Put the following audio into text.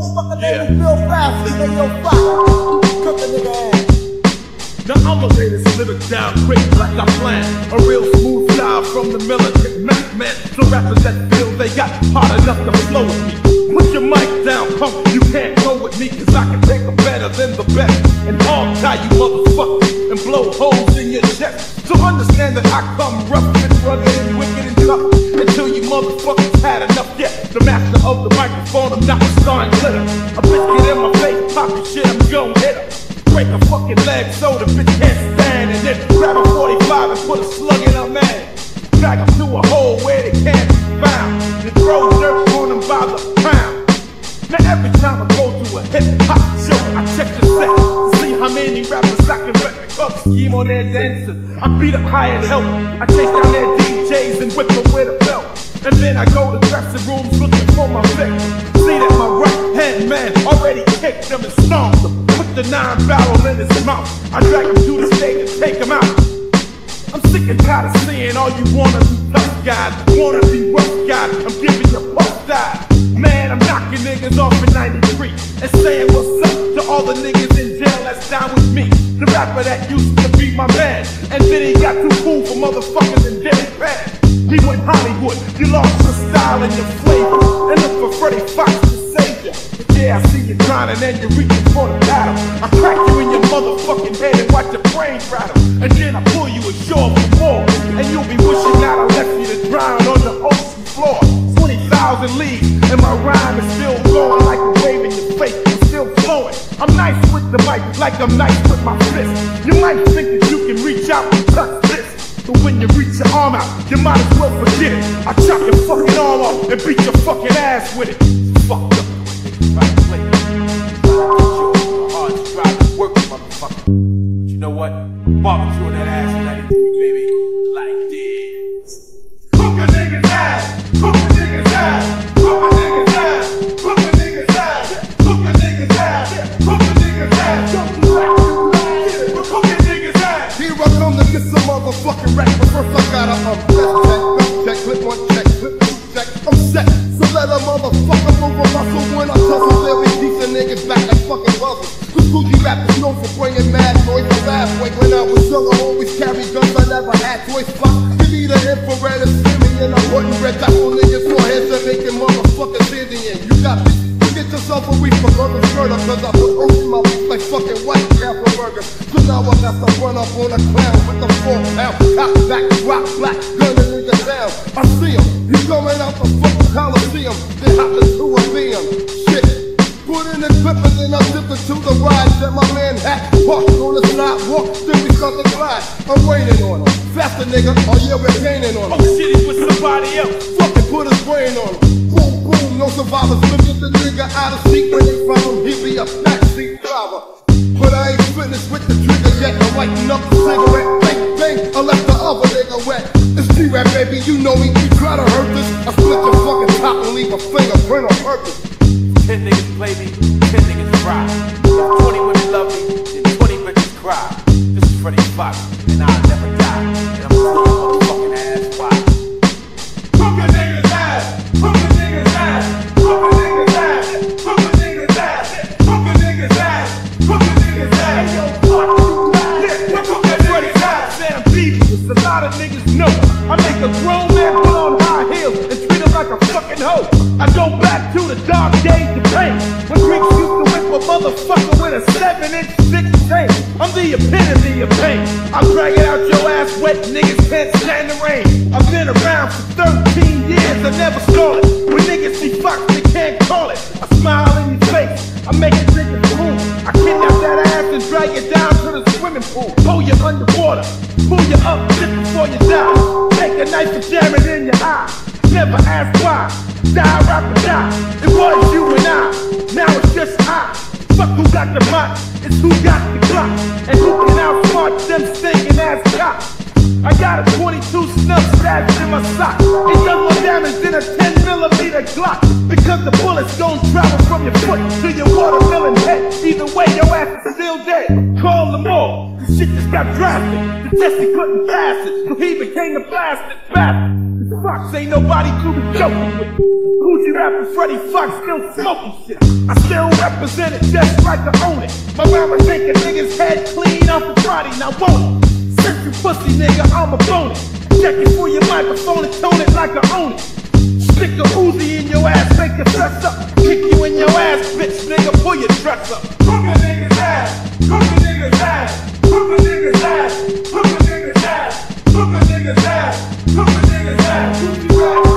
motherfucker yeah. name is Bill Baffley. They yo fuck. Cook a nigga ass. Now I'ma lay this lyric down quick like I planned. A real smooth style from the militant Mac man. So rappers that feel they got hard enough to flow with me. Put your mic down, punk. You can't go with me, cause I can take a better than the best. And all tie you motherfuckers and blow holes in your chest. So understand that I come rough and rugged and wicked and tough. Until you motherfuckers had enough yet. The master of the microphone, I'm not a starring glitter. A biscuit in my face, popping shit, I'm gon' hit her. Break a fucking leg so the bitch can't stand. And then grab a 45 and put a slug in her man. Drag them to a hole where they can't be found. And throw dirt on them by the pound. Now every time I go to a hip hop show, I check the set how many rappers I can rep up scheme on their dancers. I beat up high and help. I chase down their DJs and whip them with a belt. And then I go to dressing rooms looking for my victim. See that my right hand man already kicked them and stomped them. Put the nine barrel in his mouth. I drag him to the stage and take him out. I'm sick and tired of seeing all you wanna be tough guys, wanna be rough guys. I'm giving you puff die. Man, I'm knocking niggas off in 93 and saying what's up to all the niggas in jail that's down with me. The rapper that used to be my man, and then he got too cool for motherfuckers in Diddy pants. He went Hollywood, you lost your style and your flavor, and look for Freddie Foxxx to save you. Yeah, I see you drowning and you're reaching for the battle. I crack you in your motherfucking head and watch your brain rattle, and then I pull you ashore for more, and you'll be wishing that I left you to drown on the ocean floor. 20,000 leagues, and my rhyme is still going like a wave in your face. I'm still flowing. I'm nice with the mic, like I'm nice might as well forget it. I chop your fucking arm off and beat your fucking ass with it. Fucked up work, motherfucker. But you know what? Barbecue on that ass baby. Let a motherfucker move a muscle when I tussle. There be decent niggas back like fucking brothers. Cause Kool G Rap is known for bringing mad noise to rap. Wait, when I was young, I always carried guns, I never had toys. Fuck, give me the infrared and me, and I'm putting red dot on niggas' foreheads and making motherfuckers Indian. You got. You get yourself a week for mother murder, cause I put oats in my beef like fucking white apple burger. Now I got to run up on a clown with the four pound, cock back, rock black, gun a nigga down. I see him, he's coming out the fucking Coliseum, then hopping to a BM. Shit. Put in the clip and then I dip to the ride that my man had parked on the sidewalk. Then we start to glide. I'm waiting on him. Faster nigga, oh yeah, we're gaining on him. Oh shit, he's with somebody else. Fucking put his brain on him. Boom, boom, no survivors. Look at the nigga out of seat when they found him. He be a backseat driver. But I ain't finished with the trigger yet. I'm lighting up the cigarette. Bang, bang, I left the wet. G-Rap, baby, you know me. You try to hurt this. I split your fucking top and leave a fingerprint on purpose. Ten niggas play me, ten niggas cry. 20 women love me, then 20 bitches cry. This is Freddie Foxxx, and I'll to the dark days of pain when Greeks used to whip a motherfucker with a seven inch thick chain. I'm the epitome of pain. I'll drag it out your ass wet, niggas can't stand the rain. I've been around for 13 years, I never stole it. When niggas see Foxxx, they can't call it. I smile in your face, I make it niggas boom. I kidnap that ass and drag you down to the swimming pool. Pull you underwater, pull you up just before you die. Take a knife and jam it in your eye. Never ask why. Die, rap or die. It was you and I. Now it's just I. Fuck who got the mic. It's who got the clock. And who can outsmart them stinking ass cops. I got a 22 snub stashed in my sock. It does more damage than a 10 millimeter Glock. Because the bullets don't travel from your foot to your watermelon head. Either way, your ass is still dead. Call them all. The shit just got drastic. The Jesse couldn't pass it. So he became a bastard. Bastard. Foxxx ain't nobody to be joking with. Gucci rapper Freddie Foxxx still smoking shit. I still represent it just like I own it. My rapper a nigga's head clean off the Friday, now won't it? Since you pussy nigga, I'm a bone it. Check it for your microphone and tone it like I own it. Stick a Uzi in your ass, Come on, niggas,